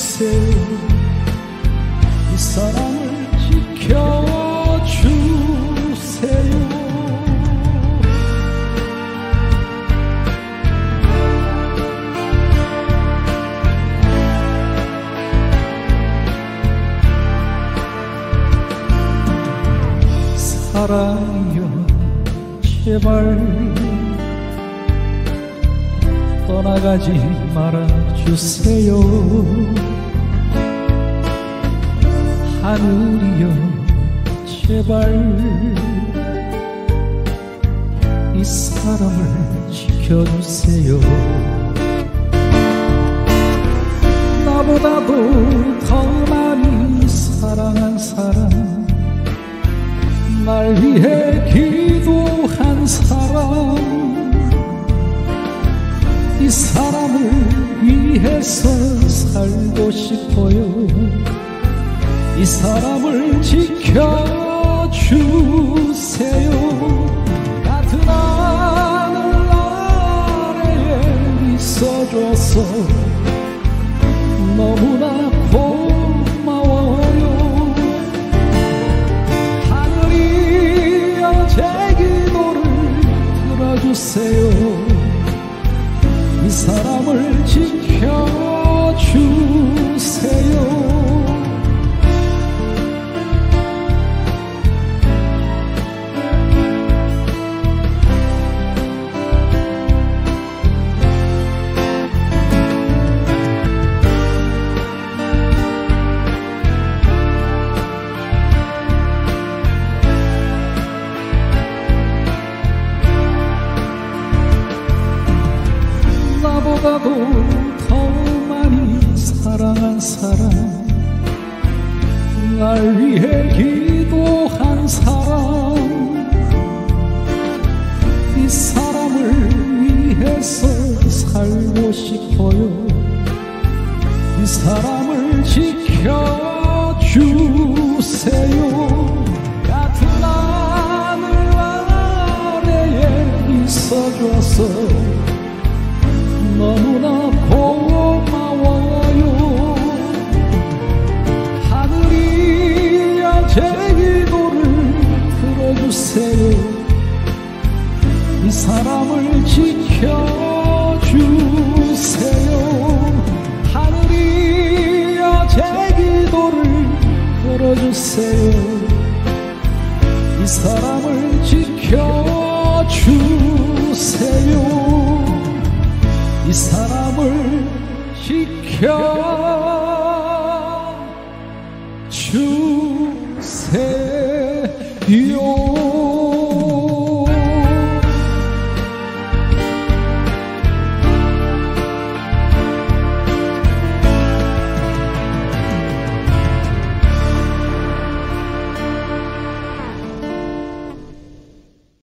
지켜주세요 이 사람을 지켜주세요. 사랑이여 제발 떠나가지 말아주세요 하늘이여 제발. 이 사람을 지켜주세요. 나보다도 더 많이 사랑한 사람 날 위해 기도한 사람. 이 사람을 위해서 살고 싶어요 이 사람을 지켜주세요. 같은 하늘 아래에 있어줘서 너무나 고마워요. 하늘이여 제 기도를 들어주세요. 이 사람을 지켜 나보다도 더 많이 사랑한 사람. 날 위해 기도한 사람. 이 사람을 위해서 살고 싶어요. 이 사람을 지켜주세요. 같은 하늘 아래에 있어줘서 주세요 이 사람을 지켜주세요. 하늘이여 제 기도를 들어주세요. 이 사람을 지켜주세요. 이 사람을 지켜 주세요.